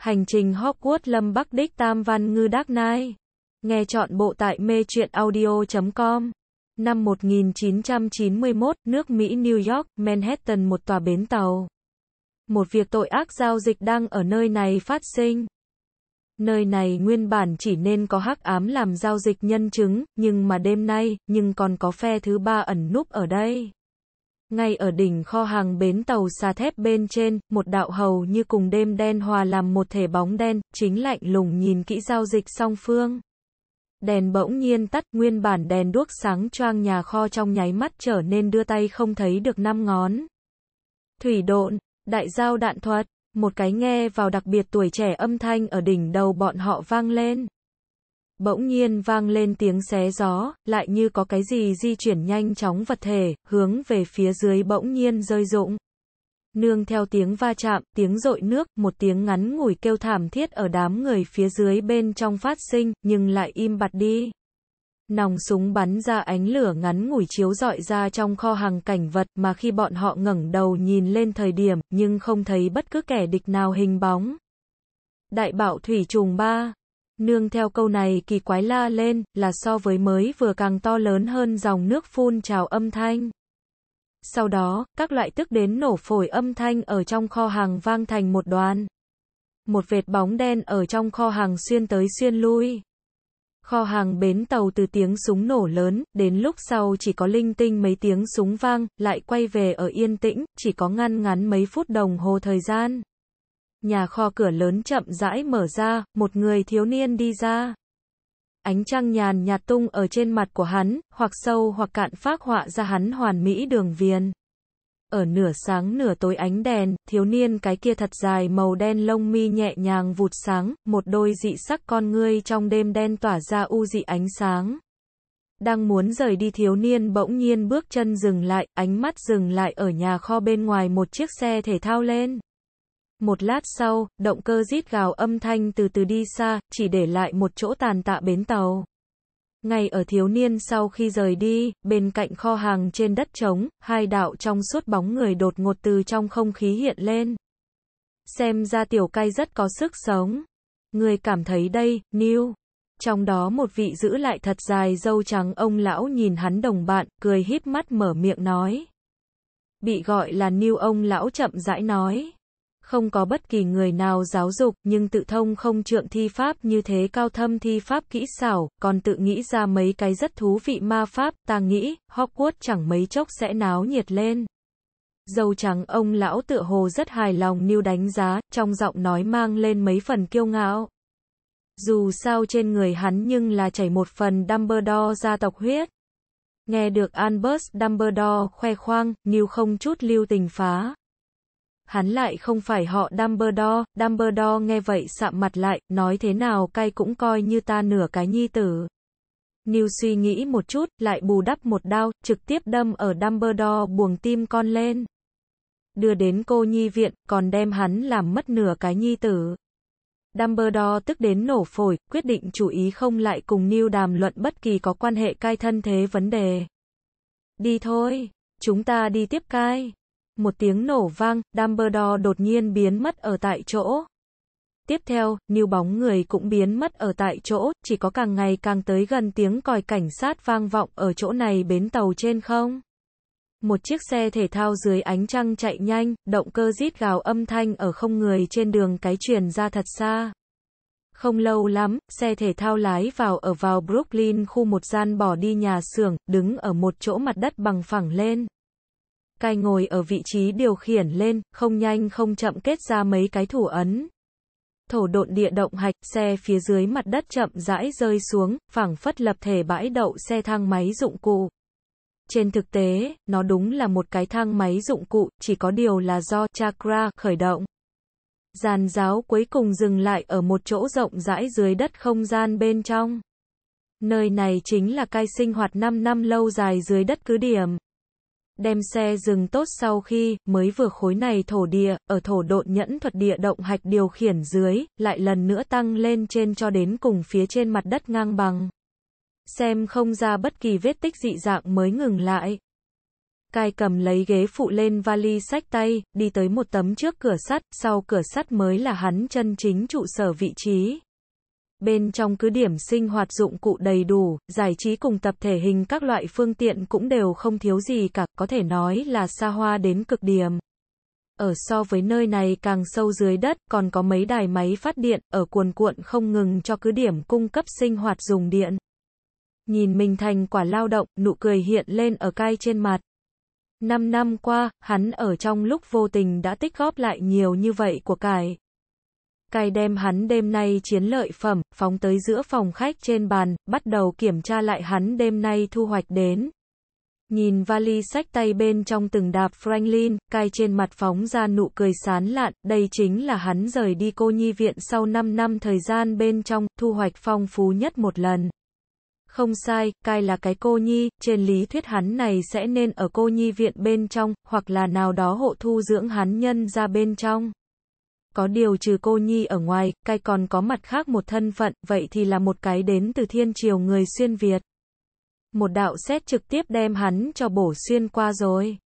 Hành trình Hogwarts Lâm Bắc Đích Tam Văn Ngư Đắc Nai. Nghe chọn bộ tại mê truyện audio.com. Năm 1991, nước Mỹ New York, Manhattan một tòa bến tàu. Một việc tội ác giao dịch đang ở nơi này phát sinh. Nơi này nguyên bản chỉ nên có hắc ám làm giao dịch nhân chứng, nhưng mà đêm nay, nhưng còn có phe thứ ba ẩn núp ở đây. Ngay ở đỉnh kho hàng bến tàu xà thép bên trên, một đạo hầu như cùng đêm đen hòa làm một thể bóng đen, chính lạnh lùng nhìn kỹ giao dịch song phương. Đèn bỗng nhiên tắt, nguyên bản đèn đuốc sáng choang nhà kho trong nháy mắt trở nên đưa tay không thấy được năm ngón. Thủy độn, đại giao đạn thuật, một cái nghe vào đặc biệt tuổi trẻ âm thanh ở đỉnh đầu bọn họ vang lên. Bỗng nhiên vang lên tiếng xé gió, lại như có cái gì di chuyển nhanh chóng vật thể, hướng về phía dưới bỗng nhiên rơi rụng. Nương theo tiếng va chạm, tiếng rội nước, một tiếng ngắn ngủi kêu thảm thiết ở đám người phía dưới bên trong phát sinh, nhưng lại im bặt đi. Nòng súng bắn ra ánh lửa ngắn ngủi chiếu dọi ra trong kho hàng cảnh vật mà khi bọn họ ngẩng đầu nhìn lên thời điểm, nhưng không thấy bất cứ kẻ địch nào hình bóng. Đại bảo thủy trùng ba Nương theo câu này kỳ quái la lên, là so với mới vừa càng to lớn hơn dòng nước phun trào âm thanh. Sau đó, các loại tức đến nổ phổi âm thanh ở trong kho hàng vang thành một đoàn. Một vệt bóng đen ở trong kho hàng xuyên tới xuyên lui. Kho hàng bến tàu từ tiếng súng nổ lớn, đến lúc sau chỉ có linh tinh mấy tiếng súng vang, lại quay về ở yên tĩnh, chỉ có ngăn ngắn mấy phút đồng hồ thời gian. Nhà kho cửa lớn chậm rãi mở ra, một người thiếu niên đi ra. Ánh trăng nhàn nhạt tung ở trên mặt của hắn, hoặc sâu hoặc cạn phác họa ra hắn hoàn mỹ đường viền. Ở nửa sáng nửa tối ánh đèn, thiếu niên cái kia thật dài màu đen lông mi nhẹ nhàng vụt sáng, một đôi dị sắc con ngươi trong đêm đen tỏa ra u dị ánh sáng. Đang muốn rời đi thiếu niên bỗng nhiên bước chân dừng lại, ánh mắt dừng lại ở nhà kho bên ngoài một chiếc xe thể thao lên. Một lát sau, động cơ rít gào âm thanh từ từ đi xa, chỉ để lại một chỗ tàn tạ bến tàu. Ngay ở thiếu niên sau khi rời đi, bên cạnh kho hàng trên đất trống, hai đạo trong suốt bóng người đột ngột từ trong không khí hiện lên. Xem ra tiểu cay rất có sức sống. Người cảm thấy đây, New. Trong đó một vị giữ lại thật dài dâu trắng ông lão nhìn hắn đồng bạn, cười híp mắt mở miệng nói. Bị gọi là New ông lão chậm rãi nói không có bất kỳ người nào giáo dục, nhưng tự thông không trượng thi pháp như thế cao thâm thi pháp kỹ xảo, còn tự nghĩ ra mấy cái rất thú vị ma pháp, ta nghĩ, Hogwarts chẳng mấy chốc sẽ náo nhiệt lên. Dâu trắng ông lão tựa hồ rất hài lòng nêu đánh giá, trong giọng nói mang lên mấy phần kiêu ngạo. Dù sao trên người hắn nhưng là chảy một phần Dumbledore gia tộc huyết. Nghe được Albus Dumbledore khoe khoang, Niu không chút lưu tình phá hắn lại không phải họ Dumbledore, Dumbledore nghe vậy sạm mặt lại, nói thế nào cay cũng coi như ta nửa cái nhi tử. New suy nghĩ một chút, lại bù đắp một đao, trực tiếp đâm ở Dumbledore buồng tim con lên. Đưa đến cô nhi viện, còn đem hắn làm mất nửa cái nhi tử. Dumbledore tức đến nổ phổi, quyết định chủ ý không lại cùng New đàm luận bất kỳ có quan hệ cai thân thế vấn đề. Đi thôi, chúng ta đi tiếp cai. Một tiếng nổ vang, Dumbledore đột nhiên biến mất ở tại chỗ. Tiếp theo, níu bóng người cũng biến mất ở tại chỗ, chỉ có càng ngày càng tới gần tiếng còi cảnh sát vang vọng ở chỗ này bến tàu trên không. Một chiếc xe thể thao dưới ánh trăng chạy nhanh, động cơ rít gào âm thanh ở không người trên đường cái truyền ra thật xa. Không lâu lắm, xe thể thao lái vào ở vào Brooklyn khu một gian bỏ đi nhà xưởng, đứng ở một chỗ mặt đất bằng phẳng lên. Cai ngồi ở vị trí điều khiển lên, không nhanh không chậm kết ra mấy cái thủ ấn. Thổ độn địa động hạch, xe phía dưới mặt đất chậm rãi rơi xuống, phẳng phất lập thể bãi đậu xe thang máy dụng cụ. Trên thực tế, nó đúng là một cái thang máy dụng cụ, chỉ có điều là do chakra khởi động. Giàn giáo cuối cùng dừng lại ở một chỗ rộng rãi dưới đất không gian bên trong. Nơi này chính là cai sinh hoạt 5 năm lâu dài dưới đất cứ điểm đem xe dừng tốt sau khi, mới vừa khối này thổ địa, ở thổ độn nhẫn thuật địa động hạch điều khiển dưới, lại lần nữa tăng lên trên cho đến cùng phía trên mặt đất ngang bằng. Xem không ra bất kỳ vết tích dị dạng mới ngừng lại. Cai cầm lấy ghế phụ lên vali sách tay, đi tới một tấm trước cửa sắt, sau cửa sắt mới là hắn chân chính trụ sở vị trí. Bên trong cứ điểm sinh hoạt dụng cụ đầy đủ, giải trí cùng tập thể hình các loại phương tiện cũng đều không thiếu gì cả, có thể nói là xa hoa đến cực điểm. Ở so với nơi này càng sâu dưới đất, còn có mấy đài máy phát điện, ở cuồn cuộn không ngừng cho cứ điểm cung cấp sinh hoạt dùng điện. Nhìn mình thành quả lao động, nụ cười hiện lên ở cai trên mặt. Năm năm qua, hắn ở trong lúc vô tình đã tích góp lại nhiều như vậy của cải. Cai đem hắn đêm nay chiến lợi phẩm, phóng tới giữa phòng khách trên bàn, bắt đầu kiểm tra lại hắn đêm nay thu hoạch đến. Nhìn vali sách tay bên trong từng đạp Franklin, cai trên mặt phóng ra nụ cười sán lạn, đây chính là hắn rời đi cô nhi viện sau 5 năm thời gian bên trong, thu hoạch phong phú nhất một lần. Không sai, cai là cái cô nhi, trên lý thuyết hắn này sẽ nên ở cô nhi viện bên trong, hoặc là nào đó hộ thu dưỡng hắn nhân ra bên trong. Có điều trừ cô nhi ở ngoài, cai còn có mặt khác một thân phận, vậy thì là một cái đến từ thiên triều người xuyên Việt. Một đạo xét trực tiếp đem hắn cho bổ xuyên qua rồi.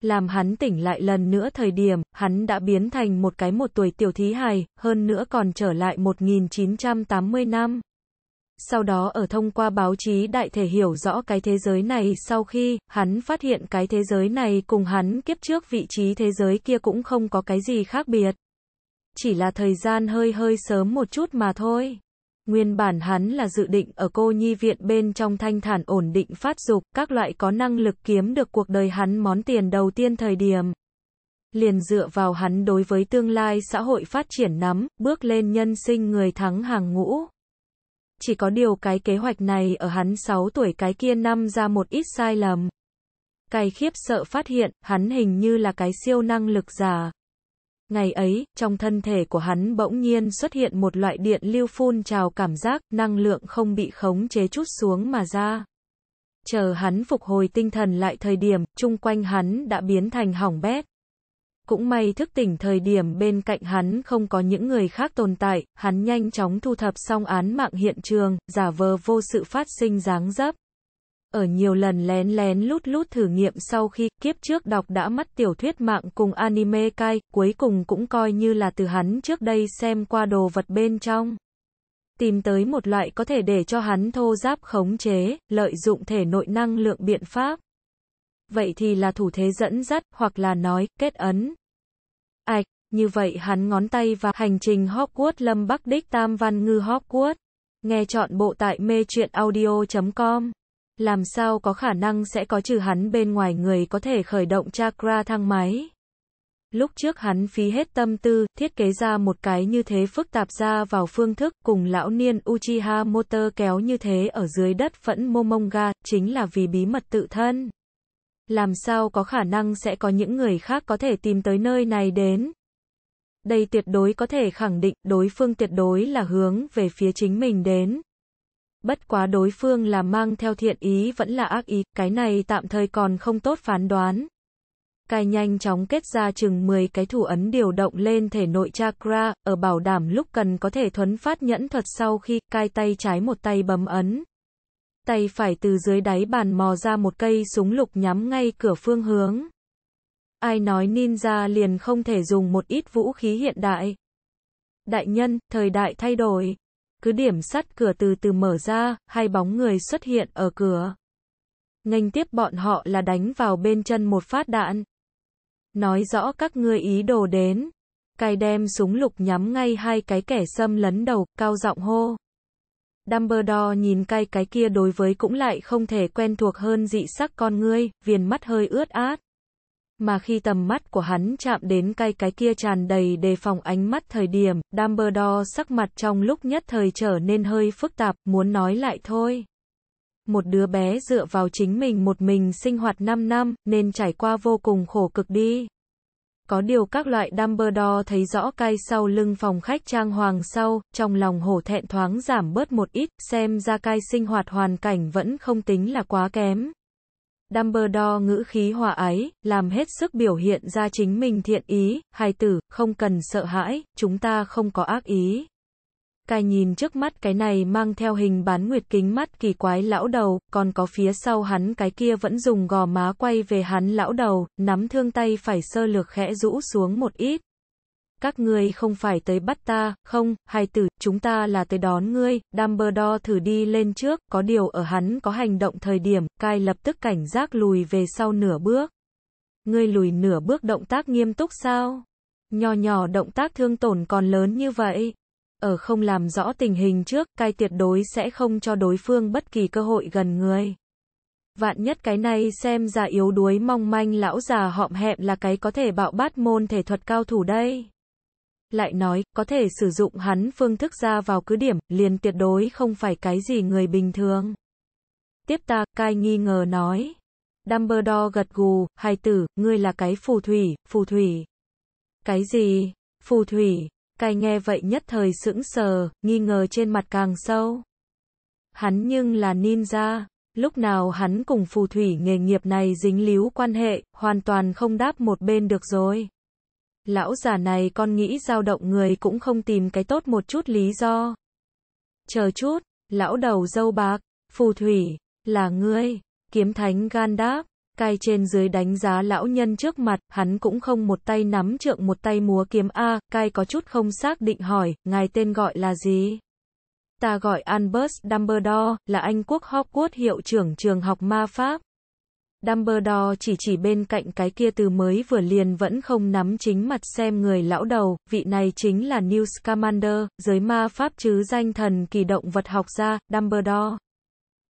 Làm hắn tỉnh lại lần nữa thời điểm, hắn đã biến thành một cái một tuổi tiểu thí hài, hơn nữa còn trở lại 1980 năm. Sau đó ở thông qua báo chí đại thể hiểu rõ cái thế giới này sau khi, hắn phát hiện cái thế giới này cùng hắn kiếp trước vị trí thế giới kia cũng không có cái gì khác biệt. Chỉ là thời gian hơi hơi sớm một chút mà thôi. Nguyên bản hắn là dự định ở cô nhi viện bên trong thanh thản ổn định phát dục, các loại có năng lực kiếm được cuộc đời hắn món tiền đầu tiên thời điểm. Liền dựa vào hắn đối với tương lai xã hội phát triển nắm, bước lên nhân sinh người thắng hàng ngũ. Chỉ có điều cái kế hoạch này ở hắn 6 tuổi cái kia năm ra một ít sai lầm. Cày khiếp sợ phát hiện, hắn hình như là cái siêu năng lực giả. Ngày ấy, trong thân thể của hắn bỗng nhiên xuất hiện một loại điện lưu phun trào cảm giác, năng lượng không bị khống chế chút xuống mà ra. Chờ hắn phục hồi tinh thần lại thời điểm, chung quanh hắn đã biến thành hỏng bét. Cũng may thức tỉnh thời điểm bên cạnh hắn không có những người khác tồn tại, hắn nhanh chóng thu thập xong án mạng hiện trường, giả vờ vô sự phát sinh dáng dấp. Ở nhiều lần lén lén lút lút thử nghiệm sau khi kiếp trước đọc đã mắt tiểu thuyết mạng cùng anime cai, cuối cùng cũng coi như là từ hắn trước đây xem qua đồ vật bên trong. Tìm tới một loại có thể để cho hắn thô giáp khống chế, lợi dụng thể nội năng lượng biện pháp. Vậy thì là thủ thế dẫn dắt, hoặc là nói, kết ấn. Ảch, như vậy hắn ngón tay và hành trình Hogwarts lâm bắc đích tam văn ngư Hogwarts. Nghe chọn bộ tại mê truyện audio.com. Làm sao có khả năng sẽ có trừ hắn bên ngoài người có thể khởi động chakra thang máy. Lúc trước hắn phí hết tâm tư, thiết kế ra một cái như thế phức tạp ra vào phương thức, cùng lão niên Uchiha Motor kéo như thế ở dưới đất phẫn Momonga, chính là vì bí mật tự thân. Làm sao có khả năng sẽ có những người khác có thể tìm tới nơi này đến? Đây tuyệt đối có thể khẳng định, đối phương tuyệt đối là hướng về phía chính mình đến. Bất quá đối phương là mang theo thiện ý vẫn là ác ý, cái này tạm thời còn không tốt phán đoán. Cai nhanh chóng kết ra chừng 10 cái thủ ấn điều động lên thể nội chakra, ở bảo đảm lúc cần có thể thuấn phát nhẫn thuật sau khi cai tay trái một tay bấm ấn. Tay phải từ dưới đáy bàn mò ra một cây súng lục nhắm ngay cửa phương hướng. Ai nói ninja liền không thể dùng một ít vũ khí hiện đại. Đại nhân, thời đại thay đổi cứ điểm sắt cửa từ từ mở ra, hai bóng người xuất hiện ở cửa. Ngành tiếp bọn họ là đánh vào bên chân một phát đạn. Nói rõ các ngươi ý đồ đến. Cai đem súng lục nhắm ngay hai cái kẻ xâm lấn đầu, cao giọng hô. Dumbledore nhìn cay cái kia đối với cũng lại không thể quen thuộc hơn dị sắc con ngươi, viền mắt hơi ướt át. Mà khi tầm mắt của hắn chạm đến cây cái kia tràn đầy đề phòng ánh mắt thời điểm, Dumbledore sắc mặt trong lúc nhất thời trở nên hơi phức tạp, muốn nói lại thôi. Một đứa bé dựa vào chính mình một mình sinh hoạt 5 năm, nên trải qua vô cùng khổ cực đi. Có điều các loại Dumbledore thấy rõ cay sau lưng phòng khách trang hoàng sau, trong lòng hổ thẹn thoáng giảm bớt một ít, xem ra cay sinh hoạt hoàn cảnh vẫn không tính là quá kém. Dumbledore ngữ khí hòa ái, làm hết sức biểu hiện ra chính mình thiện ý, hài tử, không cần sợ hãi, chúng ta không có ác ý. Cai nhìn trước mắt cái này mang theo hình bán nguyệt kính mắt kỳ quái lão đầu, còn có phía sau hắn cái kia vẫn dùng gò má quay về hắn lão đầu, nắm thương tay phải sơ lược khẽ rũ xuống một ít. Các ngươi không phải tới bắt ta, không, hai tử, chúng ta là tới đón ngươi, Dumbledore thử đi lên trước, có điều ở hắn có hành động thời điểm, Cai lập tức cảnh giác lùi về sau nửa bước. Ngươi lùi nửa bước động tác nghiêm túc sao? Nhỏ nhỏ động tác thương tổn còn lớn như vậy. Ở không làm rõ tình hình trước, cai tuyệt đối sẽ không cho đối phương bất kỳ cơ hội gần người. Vạn nhất cái này xem ra yếu đuối mong manh lão già họm hẹm là cái có thể bạo bát môn thể thuật cao thủ đây. Lại nói, có thể sử dụng hắn phương thức ra vào cứ điểm, liền tuyệt đối không phải cái gì người bình thường. Tiếp ta, cai nghi ngờ nói. Dumbledore gật gù, hài tử, ngươi là cái phù thủy, phù thủy. Cái gì? Phù thủy. Cai nghe vậy nhất thời sững sờ, nghi ngờ trên mặt càng sâu. Hắn nhưng là ninja, lúc nào hắn cùng phù thủy nghề nghiệp này dính líu quan hệ, hoàn toàn không đáp một bên được rồi. Lão già này con nghĩ dao động người cũng không tìm cái tốt một chút lý do. Chờ chút, lão đầu dâu bạc, phù thủy, là ngươi, kiếm thánh gan đáp. Cai trên dưới đánh giá lão nhân trước mặt, hắn cũng không một tay nắm trượng một tay múa kiếm A, cai có chút không xác định hỏi, ngài tên gọi là gì? Ta gọi Albus Dumbledore, là Anh quốc Hogwarts hiệu trưởng trường học ma pháp. Dumbledore chỉ chỉ bên cạnh cái kia từ mới vừa liền vẫn không nắm chính mặt xem người lão đầu, vị này chính là Newt Scamander, giới ma pháp chứ danh thần kỳ động vật học gia, Dumbledore.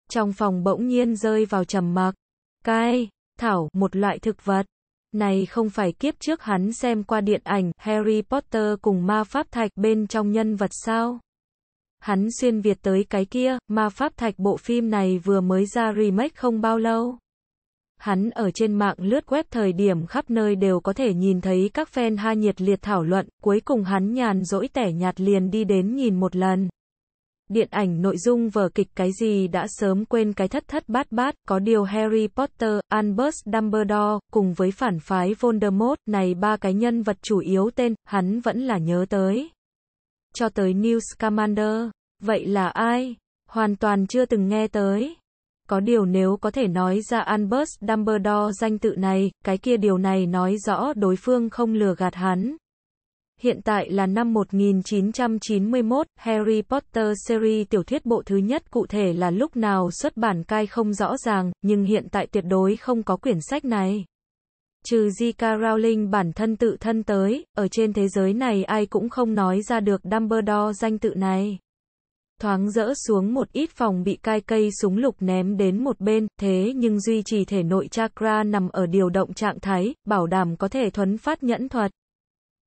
Trong phòng bỗng nhiên rơi vào trầm mặc. Cai, thảo, một loại thực vật. Này không phải kiếp trước hắn xem qua điện ảnh Harry Potter cùng ma pháp thạch bên trong nhân vật sao? Hắn xuyên Việt tới cái kia, ma pháp thạch bộ phim này vừa mới ra remake không bao lâu. Hắn ở trên mạng lướt web thời điểm khắp nơi đều có thể nhìn thấy các fan ha nhiệt liệt thảo luận, cuối cùng hắn nhàn dỗi tẻ nhạt liền đi đến nhìn một lần. Điện ảnh nội dung vở kịch cái gì đã sớm quên cái thất thất bát bát, có điều Harry Potter, Albus Dumbledore, cùng với phản phái Voldemort, này ba cái nhân vật chủ yếu tên, hắn vẫn là nhớ tới. Cho tới News Commander, vậy là ai? Hoàn toàn chưa từng nghe tới. Có điều nếu có thể nói ra Albus Dumbledore danh tự này, cái kia điều này nói rõ đối phương không lừa gạt hắn. Hiện tại là năm 1991, Harry Potter series tiểu thuyết bộ thứ nhất cụ thể là lúc nào xuất bản cai không rõ ràng, nhưng hiện tại tuyệt đối không có quyển sách này. Trừ J.K. Rowling bản thân tự thân tới, ở trên thế giới này ai cũng không nói ra được Dumbledore danh tự này. Thoáng rỡ xuống một ít phòng bị cai cây súng lục ném đến một bên, thế nhưng duy trì thể nội chakra nằm ở điều động trạng thái, bảo đảm có thể thuấn phát nhẫn thuật.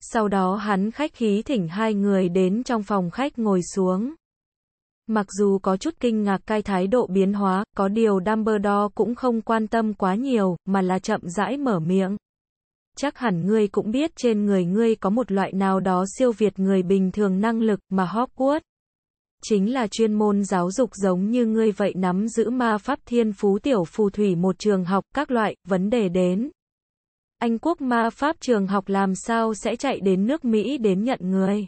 Sau đó hắn khách khí thỉnh hai người đến trong phòng khách ngồi xuống. Mặc dù có chút kinh ngạc cai thái độ biến hóa, có điều Dumbledore cũng không quan tâm quá nhiều, mà là chậm rãi mở miệng. Chắc hẳn ngươi cũng biết trên người ngươi có một loại nào đó siêu việt người bình thường năng lực mà Hogwarts chính là chuyên môn giáo dục giống như ngươi vậy nắm giữ ma pháp thiên phú tiểu phù thủy một trường học các loại vấn đề đến anh quốc ma pháp trường học làm sao sẽ chạy đến nước Mỹ đến nhận người.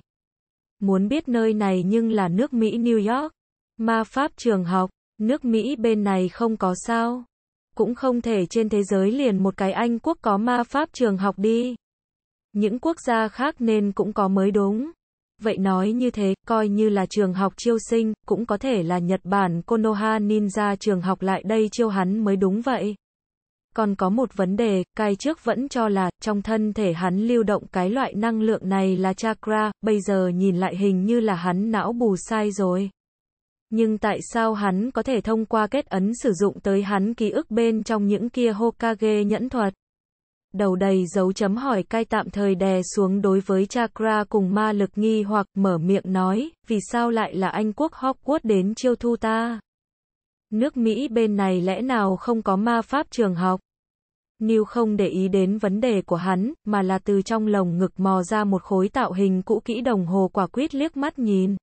Muốn biết nơi này nhưng là nước Mỹ New York. Ma pháp trường học, nước Mỹ bên này không có sao. Cũng không thể trên thế giới liền một cái Anh quốc có ma pháp trường học đi. Những quốc gia khác nên cũng có mới đúng. Vậy nói như thế, coi như là trường học chiêu sinh, cũng có thể là Nhật Bản Konoha Ninja trường học lại đây chiêu hắn mới đúng vậy. Còn có một vấn đề, cai trước vẫn cho là, trong thân thể hắn lưu động cái loại năng lượng này là chakra, bây giờ nhìn lại hình như là hắn não bù sai rồi. Nhưng tại sao hắn có thể thông qua kết ấn sử dụng tới hắn ký ức bên trong những kia Hokage nhẫn thuật? Đầu đầy dấu chấm hỏi cai tạm thời đè xuống đối với chakra cùng ma lực nghi hoặc mở miệng nói, vì sao lại là Anh quốc Hogwarts đến chiêu thu ta? Nước Mỹ bên này lẽ nào không có ma pháp trường học? Neil không để ý đến vấn đề của hắn, mà là từ trong lồng ngực mò ra một khối tạo hình cũ kỹ đồng hồ quả quyết liếc mắt nhìn.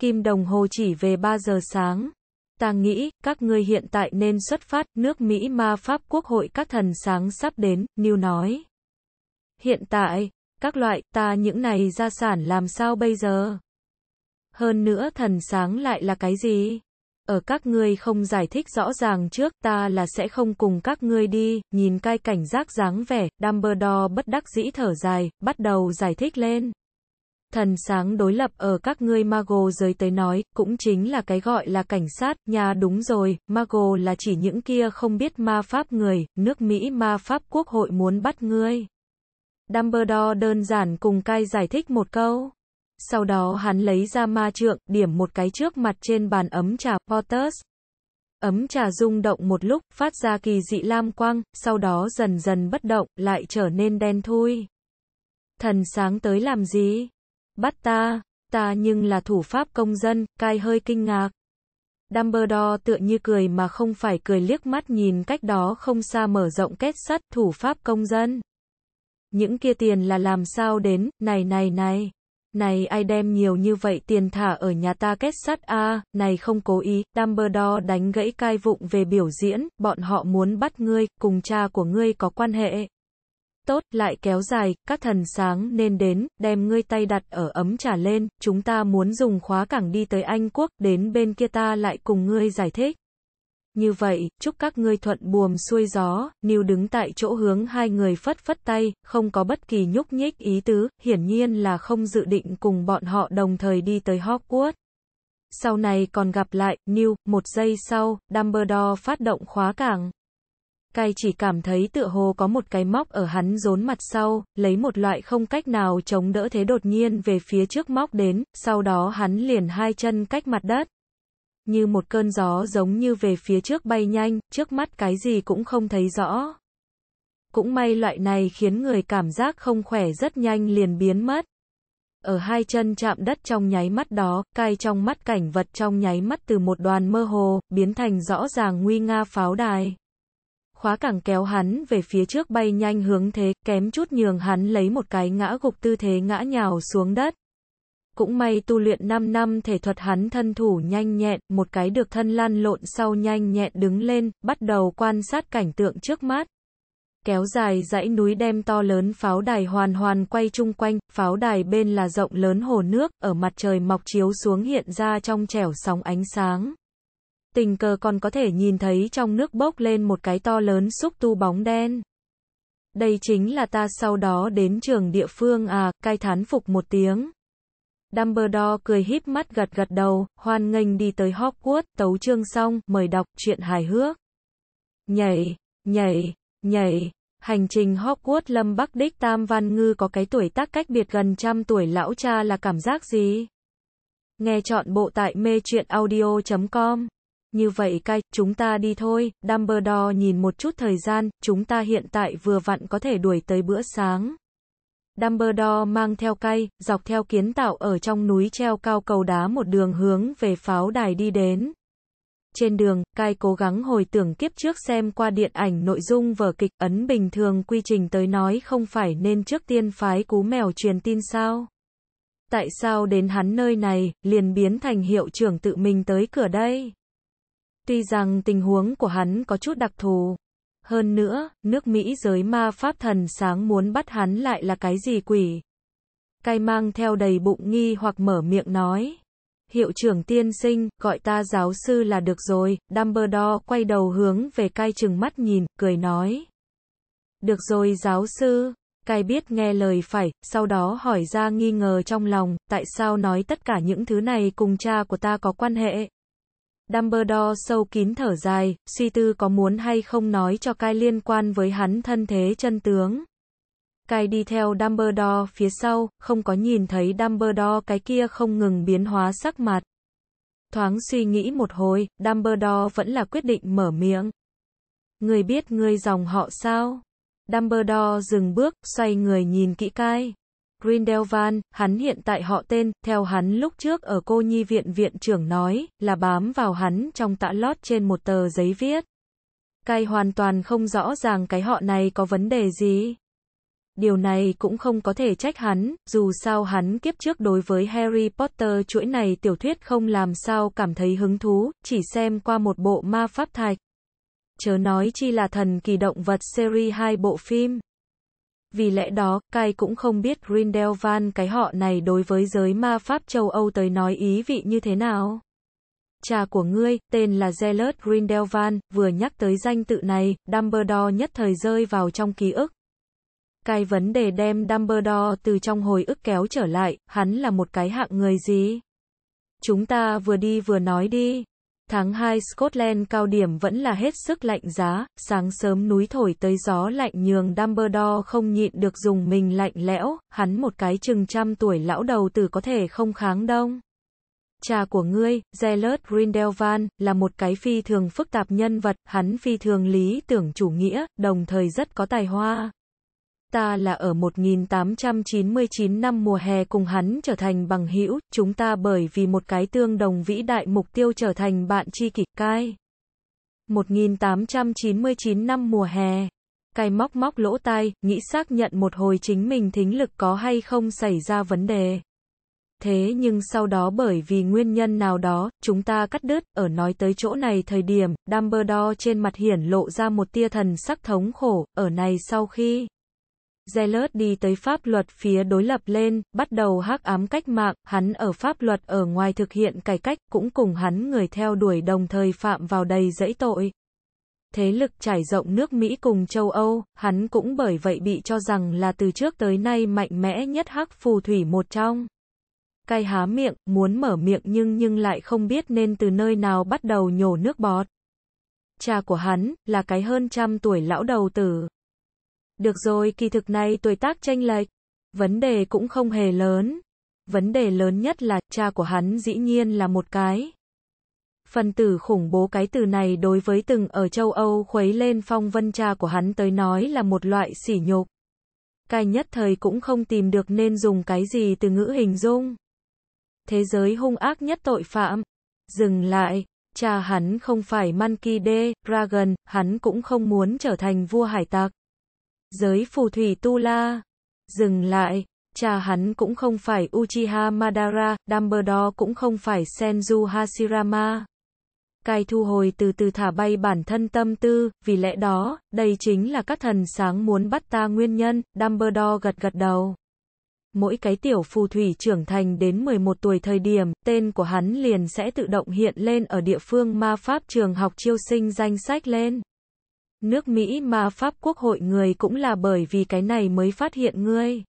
Kim đồng hồ chỉ về 3 giờ sáng. Ta nghĩ, các ngươi hiện tại nên xuất phát, nước Mỹ ma Pháp Quốc hội các thần sáng sắp đến, new nói. Hiện tại, các loại, ta những này gia sản làm sao bây giờ? Hơn nữa thần sáng lại là cái gì? Ở các ngươi không giải thích rõ ràng trước, ta là sẽ không cùng các ngươi đi, nhìn cai cảnh giác dáng vẻ, Dumbledore bất đắc dĩ thở dài, bắt đầu giải thích lên. Thần sáng đối lập ở các ngươi mago giới tới nói, cũng chính là cái gọi là cảnh sát, nhà đúng rồi, mago là chỉ những kia không biết ma pháp người, nước Mỹ ma pháp quốc hội muốn bắt ngươi. Dumbledore đơn giản cùng cai giải thích một câu. Sau đó hắn lấy ra ma trượng, điểm một cái trước mặt trên bàn ấm trà, Potters. Ấm trà rung động một lúc, phát ra kỳ dị lam quang, sau đó dần dần bất động, lại trở nên đen thui. Thần sáng tới làm gì? Bắt ta, ta nhưng là thủ pháp công dân, cai hơi kinh ngạc. Dumbledore tựa như cười mà không phải cười liếc mắt nhìn cách đó không xa mở rộng kết sắt, thủ pháp công dân. Những kia tiền là làm sao đến, này này này. Này ai đem nhiều như vậy tiền thả ở nhà ta kết sắt a này không cố ý, Dumbledore đánh gãy cai vụng về biểu diễn, bọn họ muốn bắt ngươi, cùng cha của ngươi có quan hệ. Tốt, lại kéo dài, các thần sáng nên đến, đem ngươi tay đặt ở ấm trà lên, chúng ta muốn dùng khóa cảng đi tới Anh Quốc, đến bên kia ta lại cùng ngươi giải thích. Như vậy, chúc các ngươi thuận buồm xuôi gió, Niu đứng tại chỗ hướng hai người phất phất tay, không có bất kỳ nhúc nhích ý tứ, hiển nhiên là không dự định cùng bọn họ đồng thời đi tới Hogwarts. Sau này còn gặp lại, Niu, một giây sau, Dumbledore phát động khóa cảng. Cai chỉ cảm thấy tựa hồ có một cái móc ở hắn rốn mặt sau, lấy một loại không cách nào chống đỡ thế đột nhiên về phía trước móc đến, sau đó hắn liền hai chân cách mặt đất như một cơn gió giống như về phía trước bay nhanh, trước mắt cái gì cũng không thấy rõ. Cũng may loại này khiến người cảm giác không khỏe rất nhanh liền biến mất. Ở hai chân chạm đất trong nháy mắt đó, cai trong mắt cảnh vật trong nháy mắt từ một đoàn mơ hồ, biến thành rõ ràng nguy nga pháo đài. Khóa cẳng kéo hắn về phía trước bay nhanh hướng thế, kém chút nhường hắn lấy một cái ngã gục tư thế ngã nhào xuống đất. Cũng may tu luyện 5 năm thể thuật hắn thân thủ nhanh nhẹn, một cái được thân lan lộn sau nhanh nhẹn đứng lên, bắt đầu quan sát cảnh tượng trước mắt. Kéo dài dãy núi đem to lớn pháo đài hoàn hoàn quay chung quanh, pháo đài bên là rộng lớn hồ nước, ở mặt trời mọc chiếu xuống hiện ra trong trẻo sóng ánh sáng. Tình cờ còn có thể nhìn thấy trong nước bốc lên một cái to lớn xúc tu bóng đen. Đây chính là ta sau đó đến trường địa phương à, cai thán phục một tiếng. Dumbledore cười híp mắt gật gật đầu, hoan nghênh đi tới Hogwarts, tấu chương xong, mời đọc truyện hài hước. Nhảy, nhảy, nhảy. Hành trình Hogwarts Lâm Bắc Đích Tam Văn Ngư có cái tuổi tác cách biệt gần trăm tuổi lão cha là cảm giác gì? Nghe chọn bộ tại mê truyện audio.com. Như vậy cai, chúng ta đi thôi, Dumbledore nhìn một chút thời gian, chúng ta hiện tại vừa vặn có thể đuổi tới bữa sáng. Dumbledore mang theo cay dọc theo kiến tạo ở trong núi treo cao cầu đá một đường hướng về pháo đài đi đến. Trên đường, Kai cố gắng hồi tưởng kiếp trước xem qua điện ảnh nội dung vở kịch ấn bình thường quy trình tới nói không phải nên trước tiên phái cú mèo truyền tin sao? Tại sao đến hắn nơi này, liền biến thành hiệu trưởng tự mình tới cửa đây? Tuy rằng tình huống của hắn có chút đặc thù, hơn nữa, nước Mỹ giới ma pháp thần sáng muốn bắt hắn lại là cái gì quỷ? Cai mang theo đầy bụng nghi hoặc mở miệng nói. Hiệu trưởng tiên sinh, gọi ta giáo sư là được rồi, Dumbledore quay đầu hướng về cai chừng mắt nhìn, cười nói. Được rồi giáo sư, cai biết nghe lời phải, sau đó hỏi ra nghi ngờ trong lòng, tại sao nói tất cả những thứ này cùng cha của ta có quan hệ? Dumbledore sâu kín thở dài, suy tư có muốn hay không nói cho cai liên quan với hắn thân thế chân tướng. Cai đi theo Dumbledore phía sau, không có nhìn thấy Dumbledore cái kia không ngừng biến hóa sắc mặt. Thoáng suy nghĩ một hồi, Dumbledore vẫn là quyết định mở miệng. Người biết ngươi dòng họ sao? Dumbledore dừng bước, xoay người nhìn kỹ cai. Grindelwald, hắn hiện tại họ tên, theo hắn lúc trước ở cô nhi viện viện trưởng nói, là bám vào hắn trong tã lót trên một tờ giấy viết. Cai hoàn toàn không rõ ràng cái họ này có vấn đề gì. Điều này cũng không có thể trách hắn, dù sao hắn kiếp trước đối với Harry Potter chuỗi này tiểu thuyết không làm sao cảm thấy hứng thú, chỉ xem qua một bộ ma pháp thạch. Chớ nói chi là thần kỳ động vật series hai bộ phim. Vì lẽ đó, Kai cũng không biết Grindelwald cái họ này đối với giới ma pháp châu Âu tới nói ý vị như thế nào. Cha của ngươi, tên là Zelot Grindelwald, vừa nhắc tới danh tự này, Dumbledore nhất thời rơi vào trong ký ức. Cái vấn đề đem Dumbledore từ trong hồi ức kéo trở lại, hắn là một cái hạng người gì? Chúng ta vừa đi vừa nói đi. Tháng 2 Scotland cao điểm vẫn là hết sức lạnh giá, sáng sớm núi thổi tới gió lạnh nhường Dumbledore không nhịn được dùng mình lạnh lẽo, hắn một cái chừng trăm tuổi lão đầu tử có thể không kháng đông. Cha của ngươi, Gellert Grindelwald, là một cái phi thường phức tạp nhân vật, hắn phi thường lý tưởng chủ nghĩa, đồng thời rất có tài hoa. Ta là ở 1899 năm mùa hè cùng hắn trở thành bằng hữu, chúng ta bởi vì một cái tương đồng vĩ đại mục tiêu trở thành bạn tri kỷ, cai. 1899 năm mùa hè. Cai móc móc lỗ tai, nghĩ xác nhận một hồi chính mình thính lực có hay không xảy ra vấn đề. Thế nhưng sau đó bởi vì nguyên nhân nào đó, chúng ta cắt đứt, ở nói tới chỗ này thời điểm, Dumbledore trên mặt hiển lộ ra một tia thần sắc thống khổ, ở này sau khi Zealot đi tới pháp luật phía đối lập lên, bắt đầu hắc ám cách mạng, hắn ở pháp luật ở ngoài thực hiện cải cách, cũng cùng hắn người theo đuổi đồng thời phạm vào đầy dẫy tội. Thế lực trải rộng nước Mỹ cùng châu Âu, hắn cũng bởi vậy bị cho rằng là từ trước tới nay mạnh mẽ nhất hắc phù thủy một trong. Cay há miệng, muốn mở miệng nhưng nhưng lại không biết nên từ nơi nào bắt đầu nhổ nước bọt. Cha của hắn, là cái hơn trăm tuổi lão đầu tử. Được rồi, kỳ thực này tuổi tác tranh lệch. Vấn đề cũng không hề lớn. Vấn đề lớn nhất là, cha của hắn dĩ nhiên là một cái. Phần tử khủng bố cái từ này đối với từng ở châu Âu khuấy lên phong vân cha của hắn tới nói là một loại sỉ nhục. Cai nhất thời cũng không tìm được nên dùng cái gì từ ngữ hình dung. Thế giới hung ác nhất tội phạm. Dừng lại. Cha hắn không phải Monkey D. Dragon, hắn cũng không muốn trở thành vua hải tặc. Giới phù thủy Tu La. Dừng lại. Cha hắn cũng không phải Uchiha Madara, Dumbledore cũng không phải Senju Hashirama. Cai thu hồi từ từ thả bay bản thân tâm tư, vì lẽ đó, đây chính là các thần sáng muốn bắt ta nguyên nhân, Dumbledore gật gật đầu. Mỗi cái tiểu phù thủy trưởng thành đến 11 tuổi thời điểm, tên của hắn liền sẽ tự động hiện lên ở địa phương ma pháp trường học chiêu sinh danh sách lên. Nước Mỹ ma pháp quốc hội người cũng là bởi vì cái này mới phát hiện ngươi.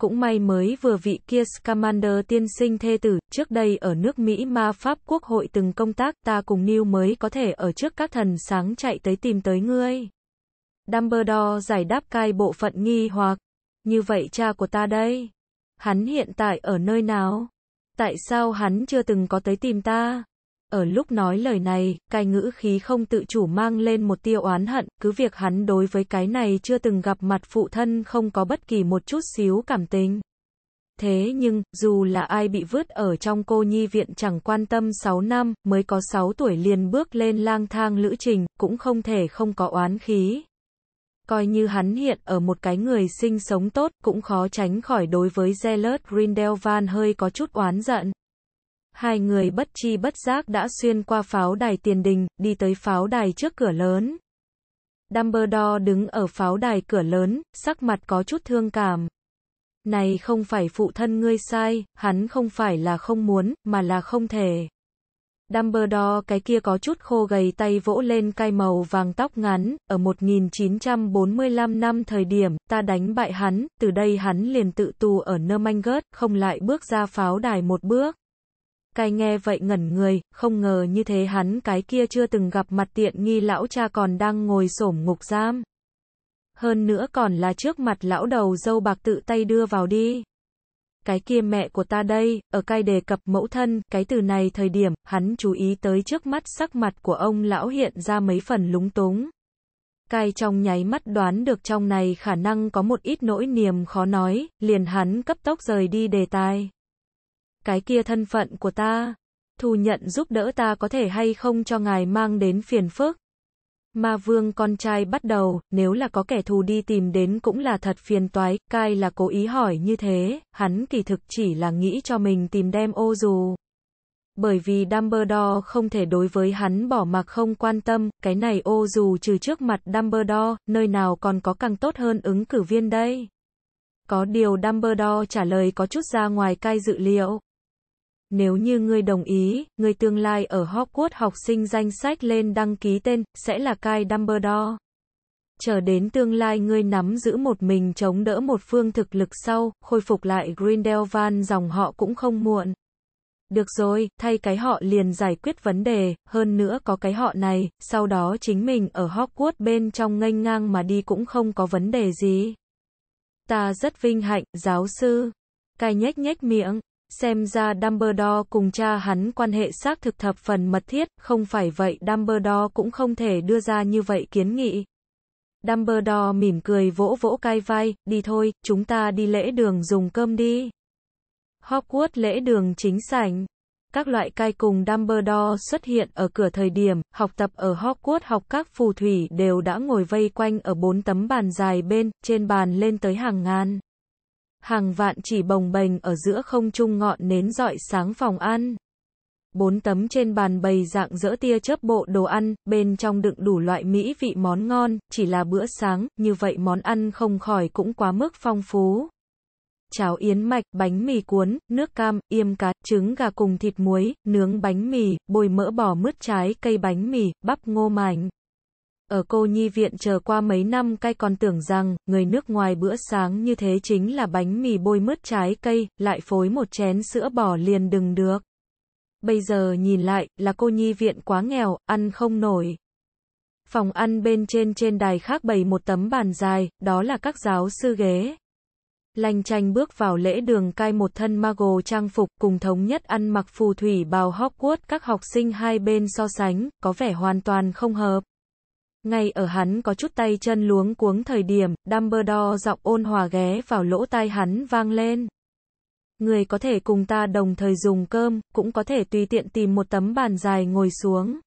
Cũng may mới vừa vị kia Scamander tiên sinh thê tử, trước đây ở nước Mỹ ma pháp quốc hội từng công tác, ta cùng New mới có thể ở trước các thần sáng chạy tới tìm tới ngươi. Dumbledore giải đáp cai bộ phận nghi hoặc. Như vậy cha của ta đây? Hắn hiện tại ở nơi nào? Tại sao hắn chưa từng có tới tìm ta? Ở lúc nói lời này, cái ngữ khí không tự chủ mang lên một tiêu oán hận, cứ việc hắn đối với cái này chưa từng gặp mặt phụ thân không có bất kỳ một chút xíu cảm tình. Thế nhưng, dù là ai bị vứt ở trong cô nhi viện chẳng quan tâm 6 năm, mới có 6 tuổi liền bước lên lang thang lữ trình, cũng không thể không có oán khí. Coi như hắn hiện ở một cái người sinh sống tốt, cũng khó tránh khỏi đối với Zealot Grindelwald hơi có chút oán giận. Hai người bất chi bất giác đã xuyên qua pháo đài tiền đình, đi tới pháo đài trước cửa lớn. Dumbledore đứng ở pháo đài cửa lớn, sắc mặt có chút thương cảm. Này không phải phụ thân ngươi sai, hắn không phải là không muốn, mà là không thể. Dumbledore cái kia có chút khô gầy tay vỗ lên cai màu vàng tóc ngắn, ở 1945 năm thời điểm, ta đánh bại hắn, từ đây hắn liền tự tù ở Nermangut, không lại bước ra pháo đài một bước. Cai nghe vậy ngẩn người, không ngờ như thế hắn cái kia chưa từng gặp mặt tiện nghi lão cha còn đang ngồi xổm ngục giam. Hơn nữa còn là trước mặt lão đầu dâu bạc tự tay đưa vào đi. Cái kia mẹ của ta đây, ở cai đề cập mẫu thân, cái từ này thời điểm, hắn chú ý tới trước mắt sắc mặt của ông lão hiện ra mấy phần lúng túng. Cai trong nháy mắt đoán được trong này khả năng có một ít nỗi niềm khó nói, liền hắn cấp tốc rời đi đề tài. Cái kia thân phận của ta, thu nhận giúp đỡ ta có thể hay không cho ngài mang đến phiền phức. Ma vương con trai bắt đầu, nếu là có kẻ thù đi tìm đến cũng là thật phiền toái, cai là cố ý hỏi như thế, hắn kỳ thực chỉ là nghĩ cho mình tìm đem ô dù. Bởi vì Dumbledore không thể đối với hắn bỏ mặc không quan tâm, cái này ô dù trừ trước mặt Dumbledore, nơi nào còn có càng tốt hơn ứng cử viên đây. Có điều Dumbledore trả lời có chút ra ngoài cai dự liệu. Nếu như ngươi đồng ý, ngươi tương lai ở Hogwarts học sinh danh sách lên đăng ký tên, sẽ là cai Dumbledore. Chờ đến tương lai ngươi nắm giữ một mình chống đỡ một phương thực lực sau, khôi phục lại Grindelwald dòng họ cũng không muộn. Được rồi, thay cái họ liền giải quyết vấn đề, hơn nữa có cái họ này, sau đó chính mình ở Hogwarts bên trong nghênh ngang mà đi cũng không có vấn đề gì. Ta rất vinh hạnh, giáo sư. Cai nhếch nhếch miệng. Xem ra Dumbledore cùng cha hắn quan hệ xác thực thập phần mật thiết, không phải vậy Dumbledore cũng không thể đưa ra như vậy kiến nghị. Dumbledore mỉm cười vỗ vỗ cai vai, đi thôi, chúng ta đi lễ đường dùng cơm đi. Hogwarts lễ đường chính sảnh. Các loại cai cùng Dumbledore xuất hiện ở cửa thời điểm, học tập ở Hogwarts học các phù thủy đều đã ngồi vây quanh ở bốn tấm bàn dài bên, trên bàn lên tới hàng ngàn. Hàng vạn chỉ bồng bềnh ở giữa không trung ngọn nến dọi sáng phòng ăn. Bốn tấm trên bàn bày dạng dỡ tia chớp bộ đồ ăn, bên trong đựng đủ loại mỹ vị món ngon, chỉ là bữa sáng, như vậy món ăn không khỏi cũng quá mức phong phú cháo yến mạch, bánh mì cuốn, nước cam, yêm cá, trứng gà cùng thịt muối, nướng bánh mì, bồi mỡ bò mứt trái cây bánh mì, bắp ngô mảnh. Ở cô nhi viện chờ qua mấy năm cay còn tưởng rằng, người nước ngoài bữa sáng như thế chính là bánh mì bôi mứt trái cây, lại phối một chén sữa bò liền đừng được. Bây giờ nhìn lại, là cô nhi viện quá nghèo, ăn không nổi. Phòng ăn bên trên trên đài khác bày một tấm bàn dài, đó là các giáo sư ghế. Lanh tranh bước vào lễ đường cai một thân mago trang phục cùng thống nhất ăn mặc phù thủy bào Hogwarts các học sinh hai bên so sánh, có vẻ hoàn toàn không hợp. Ngay ở hắn có chút tay chân luống cuống thời điểm, Dumbledore giọng ôn hòa ghé vào lỗ tai hắn vang lên. Người có thể cùng ta đồng thời dùng cơm, cũng có thể tùy tiện tìm một tấm bàn dài ngồi xuống.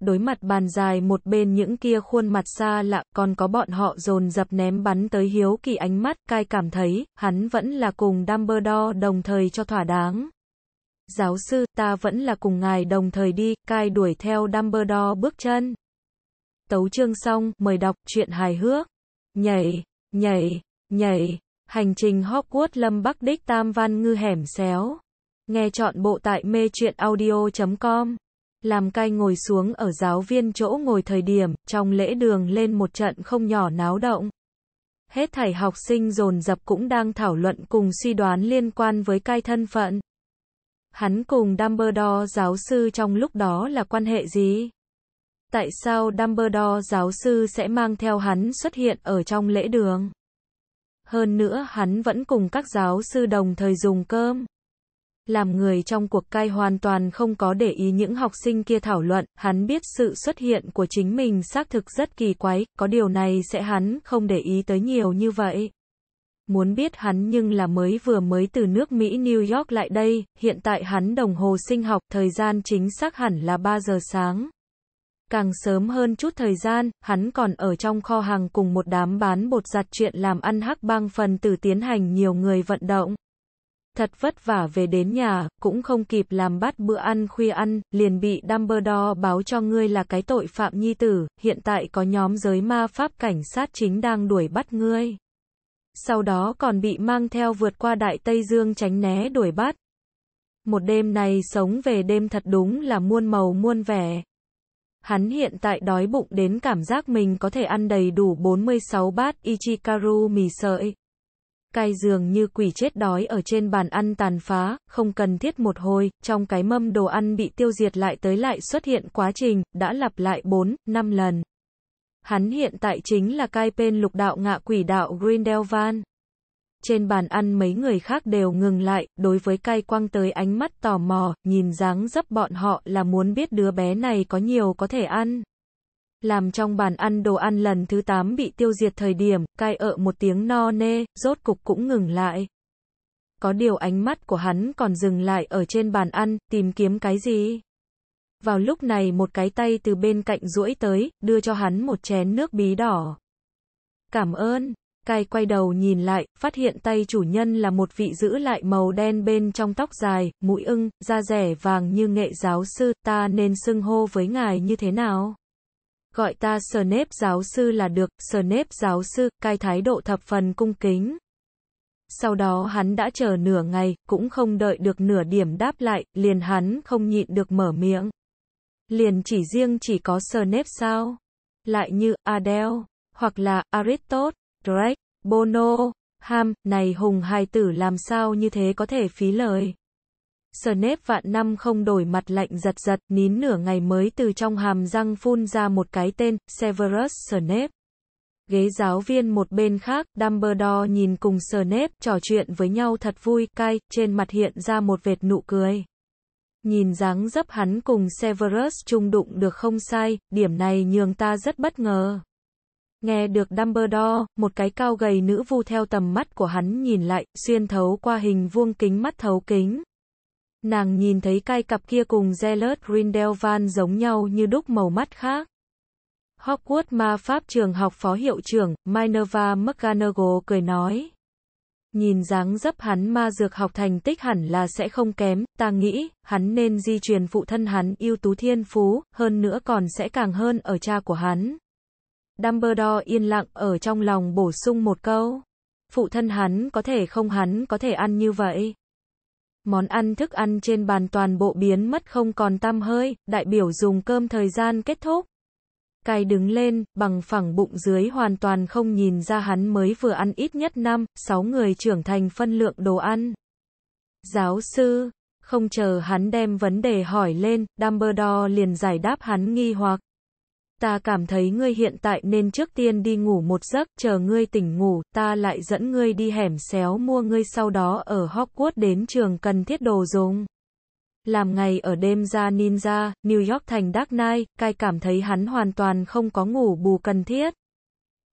Đối mặt bàn dài một bên những kia khuôn mặt xa lạ, còn có bọn họ dồn dập ném bắn tới hiếu kỳ ánh mắt, cai cảm thấy, hắn vẫn là cùng Dumbledore đồng thời cho thỏa đáng. Giáo sư, ta vẫn là cùng ngài đồng thời đi, cai đuổi theo Dumbledore bước chân. Tấu chương xong, mời đọc truyện hài hước. Nhảy, nhảy, nhảy, hành trình Hogwarts Lâm Bắc Đích Tam Văn Ngư Hẻm Xéo. Nghe chọn bộ tại mê truyện audio.com. Làm cai ngồi xuống ở giáo viên chỗ ngồi thời điểm, trong lễ đường lên một trận không nhỏ náo động. Hết thảy học sinh dồn dập cũng đang thảo luận cùng suy đoán liên quan với cai thân phận. Hắn cùng Dumbledore giáo sư trong lúc đó là quan hệ gì? Tại sao Dumbledore giáo sư sẽ mang theo hắn xuất hiện ở trong lễ đường? Hơn nữa hắn vẫn cùng các giáo sư đồng thời dùng cơm. Làm người trong cuộc cai hoàn toàn không có để ý những học sinh kia thảo luận, hắn biết sự xuất hiện của chính mình xác thực rất kỳ quái, có điều này sẽ hắn không để ý tới nhiều như vậy. Muốn biết hắn nhưng là mới vừa mới từ nước Mỹ New York lại đây, hiện tại hắn đồng hồ sinh học, thời gian chính xác hẳn là 3 giờ sáng. Càng sớm hơn chút thời gian, hắn còn ở trong kho hàng cùng một đám bán bột giặt chuyện làm ăn hắc bang phần tử tiến hành nhiều người vận động. Thật vất vả về đến nhà, cũng không kịp làm bát bữa ăn khuya ăn, liền bị Dumbledore báo cho ngươi là cái tội phạm nhi tử, hiện tại có nhóm giới ma pháp cảnh sát chính đang đuổi bắt ngươi. Sau đó còn bị mang theo vượt qua Đại Tây Dương tránh né đuổi bắt. Một đêm này sống về đêm thật đúng là muôn màu muôn vẻ. Hắn hiện tại đói bụng đến cảm giác mình có thể ăn đầy đủ 46 bát Ichikaru mì sợi. Cay dường như quỷ chết đói ở trên bàn ăn tàn phá, không cần thiết một hồi, trong cái mâm đồ ăn bị tiêu diệt lại tới lại xuất hiện quá trình, đã lặp lại 4, 5 lần. Hắn hiện tại chính là cai bên lục đạo ngạ quỷ đạo Grindelwald. Trên bàn ăn mấy người khác đều ngừng lại, đối với cai quăng tới ánh mắt tò mò, nhìn dáng dấp bọn họ là muốn biết đứa bé này có nhiều có thể ăn. Làm trong bàn ăn đồ ăn lần thứ 8 bị tiêu diệt thời điểm, cai ợ một tiếng no nê, rốt cục cũng ngừng lại. Có điều ánh mắt của hắn còn dừng lại ở trên bàn ăn, tìm kiếm cái gì? Vào lúc này một cái tay từ bên cạnh duỗi tới, đưa cho hắn một chén nước bí đỏ. Cảm ơn. Cai quay đầu nhìn lại, phát hiện tay chủ nhân là một vị giữ lại màu đen bên trong tóc dài, mũi ưng, da rẻ vàng như nghệ giáo sư, ta nên xưng hô với ngài như thế nào? Gọi ta Snape giáo sư là được, Snape giáo sư, cai thái độ thập phần cung kính. Sau đó hắn đã chờ nửa ngày, cũng không đợi được nửa điểm đáp lại, liền hắn không nhịn được mở miệng. Liền chỉ riêng chỉ có Snape sao? Lại như Adele, hoặc là Aristotle, Drake, Bono, Ham, này hùng hai tử làm sao như thế có thể phí lời. Snape vạn năm không đổi mặt lạnh giật giật, nín nửa ngày mới từ trong hàm răng phun ra một cái tên, Severus Snape. Ghế giáo viên một bên khác, Dumbledore nhìn cùng Snape, trò chuyện với nhau thật vui, cay, trên mặt hiện ra một vệt nụ cười. Nhìn dáng dấp hắn cùng Severus chung đụng được không sai, điểm này nhường ta rất bất ngờ. Nghe được Dumbledore, một cái cao gầy nữ vu theo tầm mắt của hắn nhìn lại, xuyên thấu qua hình vuông kính mắt thấu kính. Nàng nhìn thấy cai cặp kia cùng Zealot Grindelwald giống nhau như đúc màu mắt khác. Hogwarts ma pháp trường học phó hiệu trưởng, Minerva McGonagall cười nói. Nhìn dáng dấp hắn ma dược học thành tích hẳn là sẽ không kém, ta nghĩ, hắn nên di truyền phụ thân hắn yêu tú thiên phú, hơn nữa còn sẽ càng hơn ở cha của hắn. Dumbledore yên lặng ở trong lòng bổ sung một câu. Phụ thân hắn có thể không hắn có thể ăn như vậy. Món ăn thức ăn trên bàn toàn bộ biến mất không còn tăm hơi, đại biểu dùng cơm thời gian kết thúc. Cai đứng lên, bằng phẳng bụng dưới hoàn toàn không nhìn ra hắn mới vừa ăn ít nhất năm, sáu người trưởng thành phân lượng đồ ăn. Giáo sư, không chờ hắn đem vấn đề hỏi lên, Dumbledore liền giải đáp hắn nghi hoặc. Ta cảm thấy ngươi hiện tại nên trước tiên đi ngủ một giấc, chờ ngươi tỉnh ngủ, ta lại dẫn ngươi đi hẻm xéo mua ngươi sau đó ở Hogwarts đến trường cần thiết đồ dùng. Làm ngày ở đêm ra ninja, New York thành Dark Knight, cai cảm thấy hắn hoàn toàn không có ngủ bù cần thiết.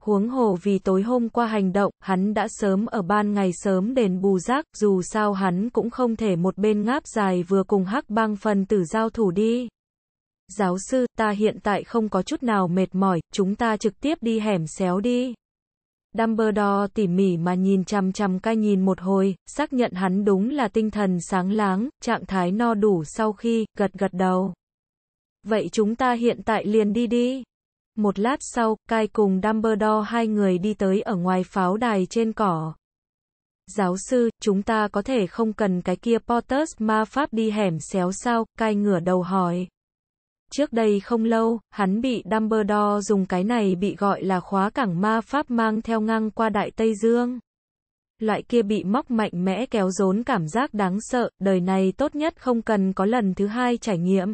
Huống hồ vì tối hôm qua hành động, hắn đã sớm ở ban ngày sớm đền bù giác, dù sao hắn cũng không thể một bên ngáp dài vừa cùng hắc băng phần tử giao thủ đi. Giáo sư, ta hiện tại không có chút nào mệt mỏi, chúng ta trực tiếp đi hẻm xéo đi. Dumbledore tỉ mỉ mà nhìn chằm chằm cai nhìn một hồi, xác nhận hắn đúng là tinh thần sáng láng, trạng thái no đủ sau khi, gật gật đầu. Vậy chúng ta hiện tại liền đi đi. Một lát sau, cai cùng Dumbledore hai người đi tới ở ngoài pháo đài trên cỏ. Giáo sư, chúng ta có thể không cần cái kia Potters ma pháp đi hẻm xéo sao, cai ngửa đầu hỏi. Trước đây không lâu, hắn bị Dumbledore dùng cái này bị gọi là khóa cảng ma pháp mang theo ngang qua Đại Tây Dương. Loại kia bị móc mạnh mẽ kéo rốn cảm giác đáng sợ, đời này tốt nhất không cần có lần thứ hai trải nghiệm.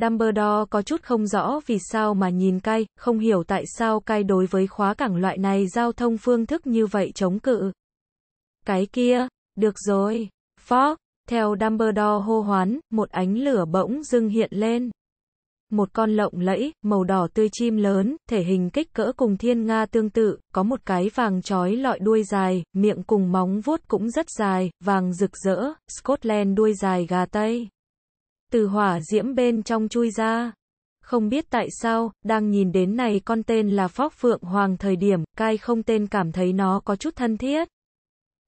Dumbledore có chút không rõ vì sao mà nhìn cay, không hiểu tại sao cay đối với khóa cảng loại này giao thông phương thức như vậy chống cự. Cái kia, được rồi, Fogg, theo Dumbledore hô hoán, một ánh lửa bỗng dưng hiện lên. Một con lộng lẫy, màu đỏ tươi chim lớn, thể hình kích cỡ cùng thiên nga tương tự, có một cái vàng trói lọi đuôi dài, miệng cùng móng vuốt cũng rất dài, vàng rực rỡ, Scotland đuôi dài gà Tây. Từ hỏa diễm bên trong chui ra. Không biết tại sao, đang nhìn đến này con tên là Phóc Phượng Hoàng thời điểm, cai không tên cảm thấy nó có chút thân thiết.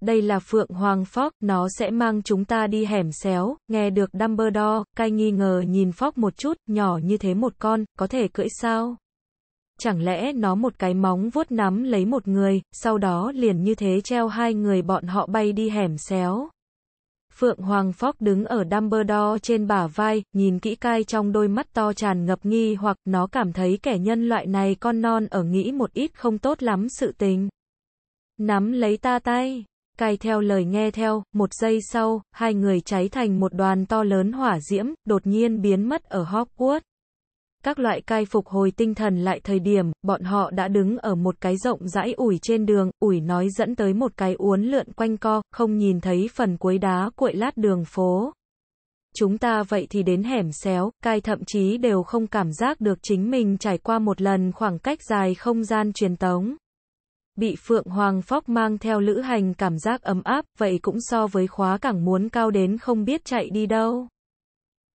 Đây là Phượng Hoàng Phóc, nó sẽ mang chúng ta đi hẻm xéo, nghe được Dumbledore, cai nghi ngờ nhìn Phóc một chút, nhỏ như thế một con, có thể cưỡi sao? Chẳng lẽ nó một cái móng vuốt nắm lấy một người, sau đó liền như thế treo hai người bọn họ bay đi hẻm xéo? Phượng Hoàng Phóc đứng ở Dumbledore trên bả vai, nhìn kỹ cai trong đôi mắt to tràn ngập nghi hoặc nó cảm thấy kẻ nhân loại này con non ở nghĩ một ít không tốt lắm sự tình. Nắm lấy ta tay. Cai theo lời nghe theo, một giây sau, hai người cháy thành một đoàn to lớn hỏa diễm, đột nhiên biến mất ở Hogwarts. Các loại cai phục hồi tinh thần lại thời điểm, bọn họ đã đứng ở một cái rộng rãi ủi trên đường, ủi nói dẫn tới một cái uốn lượn quanh co, không nhìn thấy phần cuối đá cuội lát đường phố. Chúng ta vậy thì đến hẻm xéo, cai thậm chí đều không cảm giác được chính mình trải qua một lần khoảng cách dài không gian truyền tống bị Phượng Hoàng Phóc mang theo lữ hành cảm giác ấm áp, vậy cũng so với khóa cảng muốn cao đến không biết chạy đi đâu.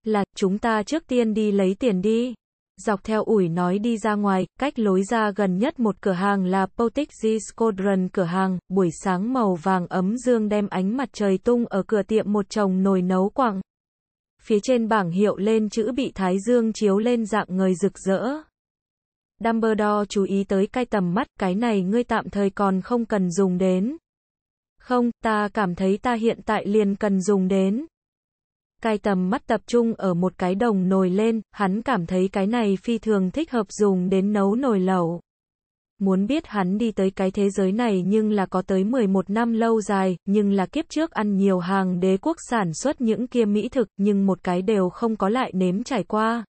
Là, chúng ta trước tiên đi lấy tiền đi. Dọc theo ủi nói đi ra ngoài, cách lối ra gần nhất một cửa hàng là Potic Squadron cửa hàng, buổi sáng màu vàng ấm dương đem ánh mặt trời tung ở cửa tiệm một chồng nồi nấu quặng. Phía trên bảng hiệu lên chữ bị thái dương chiếu lên dạng người rực rỡ. Dumbledore chú ý tới cái tầm mắt, cái này ngươi tạm thời còn không cần dùng đến. Không, ta cảm thấy ta hiện tại liền cần dùng đến. Cai tầm mắt tập trung ở một cái đồng nồi lên, hắn cảm thấy cái này phi thường thích hợp dùng đến nấu nồi lẩu. Muốn biết hắn đi tới cái thế giới này nhưng là có tới 11 năm lâu dài, nhưng là kiếp trước ăn nhiều hàng đế quốc sản xuất những kia mỹ thực, nhưng một cái đều không có lại nếm trải qua.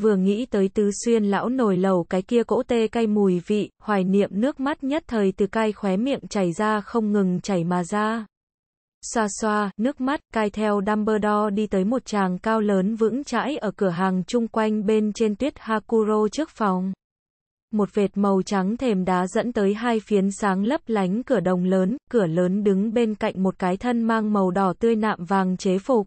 Vừa nghĩ tới tứ xuyên lão nồi lầu cái kia cỗ tê cay mùi vị, hoài niệm nước mắt nhất thời từ cay khóe miệng chảy ra không ngừng chảy mà ra. Xoa xoa, nước mắt, cai theo Dumbledore đi tới một chàng cao lớn vững chãi ở cửa hàng chung quanh bên trên tuyết Hakuro trước phòng. Một vệt màu trắng thềm đá dẫn tới hai phiến sáng lấp lánh cửa đồng lớn, cửa lớn đứng bên cạnh một cái thân mang màu đỏ tươi nạm vàng chế phục.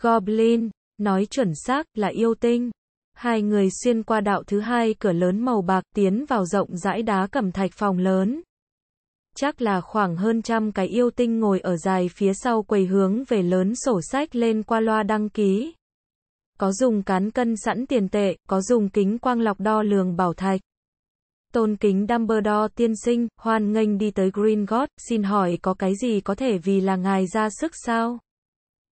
Goblin, nói chuẩn xác là yêu tinh. Hai người xuyên qua đạo thứ hai cửa lớn màu bạc tiến vào rộng rãi đá cẩm thạch phòng lớn. Chắc là khoảng hơn trăm cái yêu tinh ngồi ở dài phía sau quầy hướng về lớn sổ sách lên qua loa đăng ký. Có dùng cán cân sẵn tiền tệ, có dùng kính quang lọc đo lường bảo thạch. Tôn kính Dumbledore tiên sinh, hoan nghênh đi tới Green God, xin hỏi có cái gì có thể vì là ngài ra sức sao?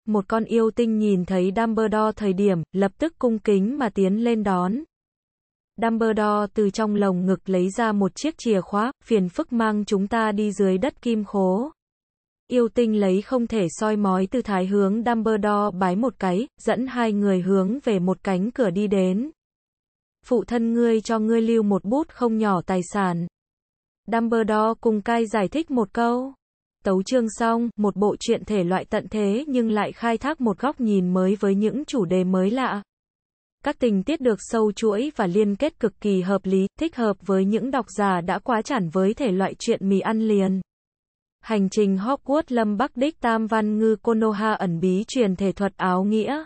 Một con yêu tinh nhìn thấy Dumbledore thời điểm, lập tức cung kính mà tiến lên đón. Dumbledore từ trong lồng ngực lấy ra một chiếc chìa khóa, phiền phức mang chúng ta đi dưới đất kim khố. Yêu tinh lấy không thể soi mói từ thái hướng Dumbledore bái một cái, dẫn hai người hướng về một cánh cửa đi đến. Phụ thân ngươi cho ngươi lưu một bút không nhỏ tài sản. Dumbledore cùng cai giải thích một câu. Tấu chương xong, một bộ truyện thể loại tận thế nhưng lại khai thác một góc nhìn mới với những chủ đề mới lạ. Các tình tiết được sâu chuỗi và liên kết cực kỳ hợp lý, thích hợp với những độc giả đã quá chản với thể loại truyện mì ăn liền. Hành trình Hogwarts Lâm Bắc Đích Tam Văn Ngư Konoha ẩn bí truyền thể thuật áo nghĩa.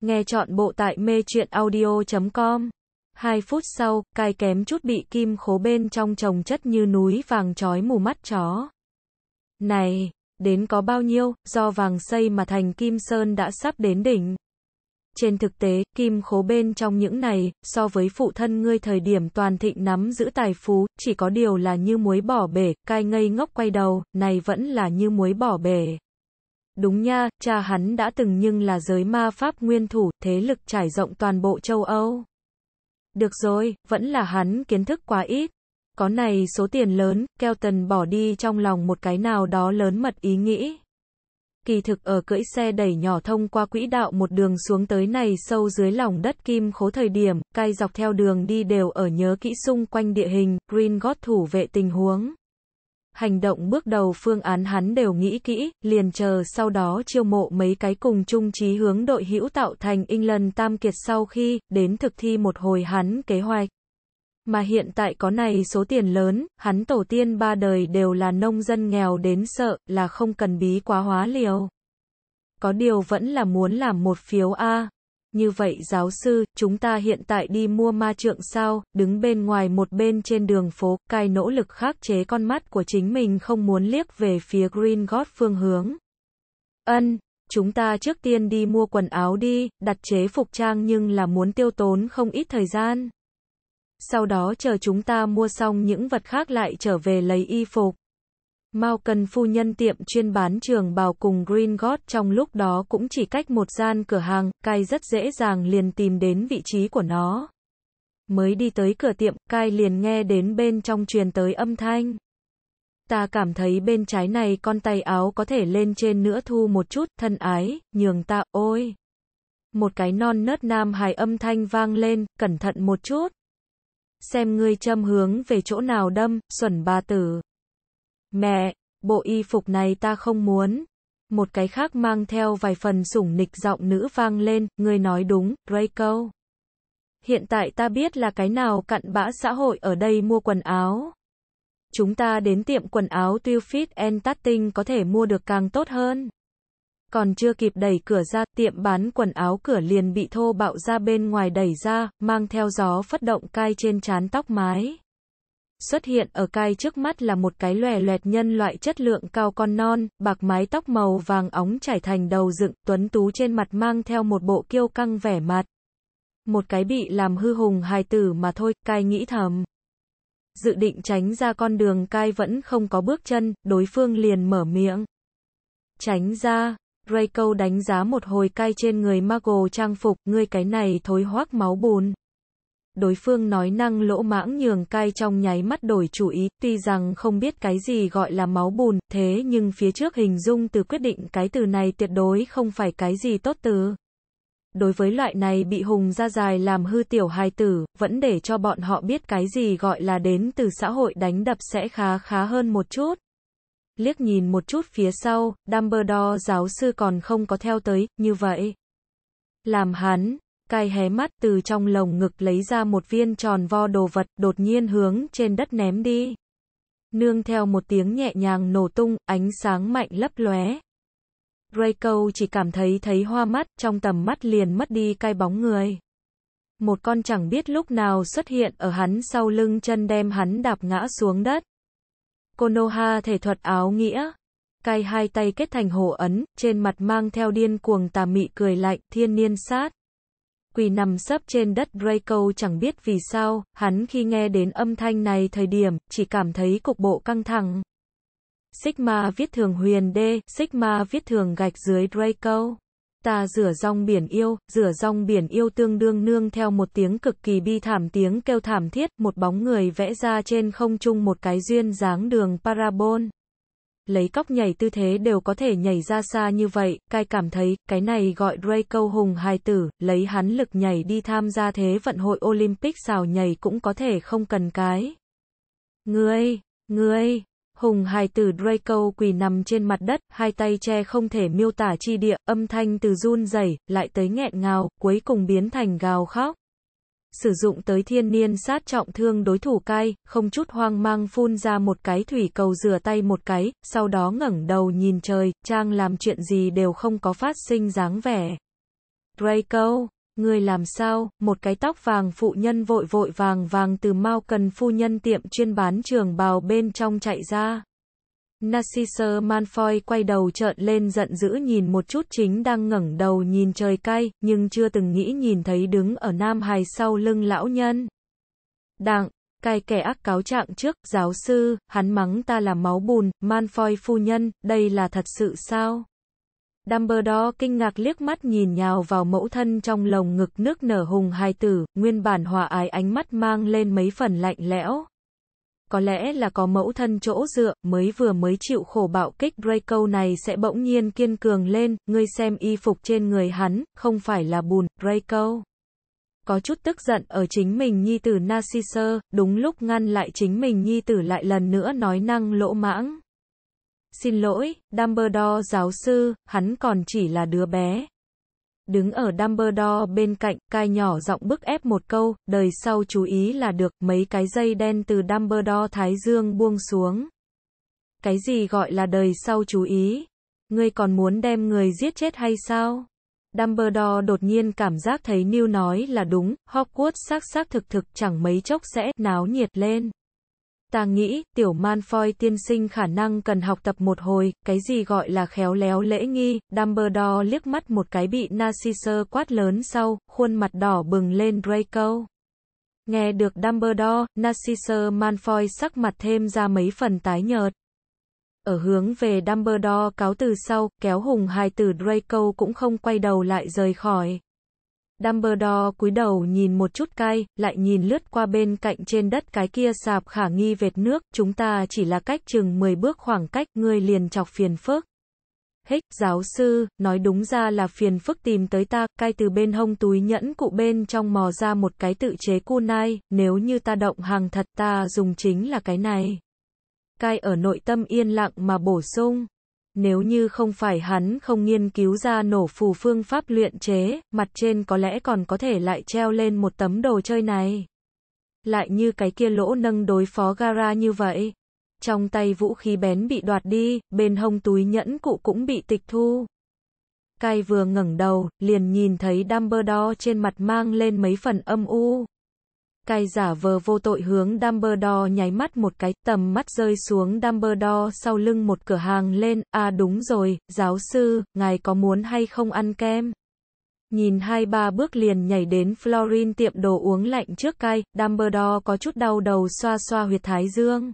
Nghe chọn bộ tại mê truyện audio.com. Hai phút sau, cai kém chút bị kim khố bên trong trồng chất như núi vàng trói mù mắt chó. Này, đến có bao nhiêu, do vàng xây mà thành kim sơn đã sắp đến đỉnh. Trên thực tế, kim khố bên trong những này, so với phụ thân ngươi thời điểm toàn thịnh nắm giữ tài phú, chỉ có điều là như muối bỏ bể, cai ngây ngốc quay đầu, này vẫn là như muối bỏ bể. Đúng nha, cha hắn đã từng nhưng là giới ma pháp nguyên thủ, thế lực trải rộng toàn bộ châu Âu. Được rồi, vẫn là hắn kiến thức quá ít. Có này số tiền lớn, Kelton bỏ đi trong lòng một cái nào đó lớn mật ý nghĩ. Kỳ thực ở cưỡi xe đẩy nhỏ thông qua quỹ đạo một đường xuống tới này sâu dưới lòng đất kim khố thời điểm, cai dọc theo đường đi đều ở nhớ kỹ xung quanh địa hình, Green God thủ vệ tình huống. Hành động bước đầu phương án hắn đều nghĩ kỹ, liền chờ sau đó chiêu mộ mấy cái cùng chung chí hướng đội hữu tạo thành England tam kiệt sau khi, đến thực thi một hồi hắn kế hoạch. Mà hiện tại có này số tiền lớn, hắn tổ tiên ba đời đều là nông dân nghèo đến sợ, là không cần bí quá hóa liều. Có điều vẫn là muốn làm một phiếu A. Như vậy giáo sư, chúng ta hiện tại đi mua ma trượng sao, đứng bên ngoài một bên trên đường phố, cai nỗ lực khắc chế con mắt của chính mình không muốn liếc về phía Green God phương hướng. Ân, chúng ta trước tiên đi mua quần áo đi, đặt chế phục trang nhưng là muốn tiêu tốn không ít thời gian sau đó chờ chúng ta mua xong những vật khác lại trở về lấy y phục. Mao cần phu nhân tiệm chuyên bán trường bào cùng Green God trong lúc đó cũng chỉ cách một gian cửa hàng, cai rất dễ dàng liền tìm đến vị trí của nó. Mới đi tới cửa tiệm, cai liền nghe đến bên trong truyền tới âm thanh. Ta cảm thấy bên trái này con tay áo có thể lên trên nữa thu một chút, thân ái, nhường ta, ôi. Một cái non nớt nam hài âm thanh vang lên, cẩn thận một chút xem ngươi châm hướng về chỗ nào đâm, xuẩn bà tử. Mẹ, bộ y phục này ta không muốn. Một cái khác mang theo vài phần sủng nịch giọng nữ vang lên, ngươi nói đúng, Draco. Hiện tại ta biết là cái nào cặn bã xã hội ở đây mua quần áo. Chúng ta đến tiệm quần áo Tiêu Fit and Tatting có thể mua được càng tốt hơn. Còn chưa kịp đẩy cửa ra, tiệm bán quần áo cửa liền bị thô bạo ra bên ngoài đẩy ra, mang theo gió phất động cai trên trán tóc mái. Xuất hiện ở cai trước mắt là một cái lòe loẹt nhân loại chất lượng cao con non, bạc mái tóc màu vàng óng trải thành đầu dựng, tuấn tú trên mặt mang theo một bộ kiêu căng vẻ mặt. Một cái bị làm hư hùng hài tử mà thôi, cai nghĩ thầm. Dự định tránh ra con đường cai vẫn không có bước chân, đối phương liền mở miệng. Tránh ra, Draco đánh giá một hồi cay trên người Mago trang phục, ngươi cái này thối hoác máu bùn. Đối phương nói năng lỗ mãng nhường cay trong nháy mắt đổi chủ ý, tuy rằng không biết cái gì gọi là máu bùn, thế nhưng phía trước hình dung từ quyết định cái từ này tuyệt đối không phải cái gì tốt từ. Đối với loại này bị hùng ra dài làm hư tiểu hài tử, vẫn để cho bọn họ biết cái gì gọi là đến từ xã hội đánh đập sẽ khá khá hơn một chút. Liếc nhìn một chút phía sau, Dumbledore giáo sư còn không có theo tới, như vậy. Làm hắn, cai hé mắt từ trong lồng ngực lấy ra một viên tròn vo đồ vật, đột nhiên hướng trên đất ném đi. Nương theo một tiếng nhẹ nhàng nổ tung, ánh sáng mạnh lấp lóe. Draco chỉ cảm thấy thấy hoa mắt, trong tầm mắt liền mất đi cai bóng người. Một con chẳng biết lúc nào xuất hiện ở hắn sau lưng chân đem hắn đạp ngã xuống đất. Konoha thể thuật áo nghĩa. Cai hai tay kết thành hổ ấn, trên mặt mang theo điên cuồng tà mị cười lạnh, thiên niên sát. Quỳ nằm sấp trên đất Draco chẳng biết vì sao, hắn khi nghe đến âm thanh này thời điểm, chỉ cảm thấy cục bộ căng thẳng. Sigma viết thường huyền D, Sigma viết thường gạch dưới Draco. Ta rửa rong biển yêu, rửa rong biển yêu tương đương nương theo một tiếng cực kỳ bi thảm tiếng kêu thảm thiết, một bóng người vẽ ra trên không trung một cái duyên dáng đường parabol. Lấy cóc nhảy tư thế đều có thể nhảy ra xa như vậy, cai cảm thấy, cái này gọi Ray câu hùng hài tử, lấy hắn lực nhảy đi tham gia thế vận hội Olympic xào nhảy cũng có thể không cần cái. Ngươi, ngươi, Hùng hài tử Draco quỳ nằm trên mặt đất, hai tay che không thể miêu tả chi địa, âm thanh từ run rẩy, lại tới nghẹn ngào, cuối cùng biến thành gào khóc. Sử dụng tới thiên niên sát trọng thương đối thủ cai, không chút hoang mang phun ra một cái thủy cầu rửa tay một cái, sau đó ngẩng đầu nhìn trời, trang làm chuyện gì đều không có phát sinh dáng vẻ. Draco, Người làm sao? Một cái tóc vàng phụ nhân vội vội vàng vàng từ mau cần phu nhân tiệm chuyên bán trường bào bên trong chạy ra. Narcissus Malfoy quay đầu trợn lên giận dữ nhìn một chút chính đang ngẩng đầu nhìn trời cay, nhưng chưa từng nghĩ nhìn thấy đứng ở Nam Hài sau lưng lão nhân. Đặng, cai kẻ ác cáo trạng trước, giáo sư, hắn mắng ta là máu bùn, Malfoy phu nhân, đây là thật sự sao? Dumbledore kinh ngạc liếc mắt nhìn nhào vào mẫu thân trong lồng ngực nước nở hùng hài tử, nguyên bản hòa ái ánh mắt mang lên mấy phần lạnh lẽo. Có lẽ là có mẫu thân chỗ dựa, mới vừa mới chịu khổ bạo kích Draco này sẽ bỗng nhiên kiên cường lên, ngươi xem y phục trên người hắn, không phải là bùn, Draco. Có chút tức giận ở chính mình nhi tử Narcissus, đúng lúc ngăn lại chính mình nhi tử lại lần nữa nói năng lỗ mãng. Xin lỗi, Dumbledore giáo sư, hắn còn chỉ là đứa bé. Đứng ở Dumbledore bên cạnh, cai nhỏ giọng bức ép một câu, đời sau chú ý là được, mấy cái dây đen từ Dumbledore thái dương buông xuống. Cái gì gọi là đời sau chú ý? Ngươi còn muốn đem người giết chết hay sao? Dumbledore đột nhiên cảm giác thấy Neil nói là đúng, Hogwarts xác xác thực thực chẳng mấy chốc sẽ náo nhiệt lên. Ta nghĩ, tiểu Malfoy tiên sinh khả năng cần học tập một hồi, cái gì gọi là khéo léo lễ nghi, Dumbledore liếc mắt một cái bị Narcissus quát lớn sau, khuôn mặt đỏ bừng lên Draco. Nghe được Dumbledore, Narcissus Malfoy sắc mặt thêm ra mấy phần tái nhợt. Ở hướng về Dumbledore cáo từ sau, kéo hùng hai từ Draco cũng không quay đầu lại rời khỏi. Dumbledore cúi đầu nhìn một chút cay, lại nhìn lướt qua bên cạnh trên đất cái kia sạp khả nghi vệt nước, chúng ta chỉ là cách chừng 10 bước khoảng cách, ngươi liền chọc phiền phức. Hích, giáo sư, nói đúng ra là phiền phức tìm tới ta, cay từ bên hông túi nhẫn cụ bên trong mò ra một cái tự chế kunai, nếu như ta động hàng thật ta dùng chính là cái này. Cai ở nội tâm yên lặng mà bổ sung. Nếu như không phải hắn không nghiên cứu ra nổ phù phương pháp luyện chế, mặt trên có lẽ còn có thể lại treo lên một tấm đồ chơi này. Lại như cái kia lỗ nâng đối phó gara như vậy. Trong tay vũ khí bén bị đoạt đi, bên hông túi nhẫn cụ cũng bị tịch thu. Cai vừa ngẩng đầu, liền nhìn thấy Dumbledore trên mặt mang lên mấy phần âm u. Cai giả vờ vô tội hướng Dumbledore nháy mắt một cái, tầm mắt rơi xuống Dumbledore sau lưng một cửa hàng lên, à đúng rồi, giáo sư, ngài có muốn hay không ăn kem? Nhìn hai ba bước liền nhảy đến Florin tiệm đồ uống lạnh trước cai, Dumbledore có chút đau đầu xoa xoa huyệt thái dương.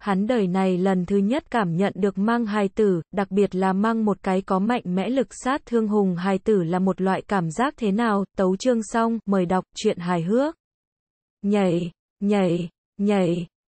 Hắn đời này lần thứ nhất cảm nhận được mang hài tử, đặc biệt là mang một cái có mạnh mẽ lực sát thương hùng hài tử là một loại cảm giác thế nào, tấu chương xong, mời đọc, chuyện hài hước. Nhảy, nhảy, nhảy.